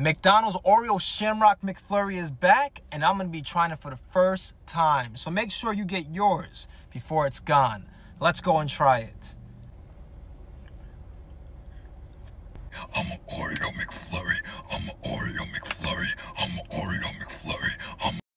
McDonald's Oreo Shamrock McFlurry is back, and I'm going to be trying it for the first time. So make sure you get yours before it's gone. Let's go and try it.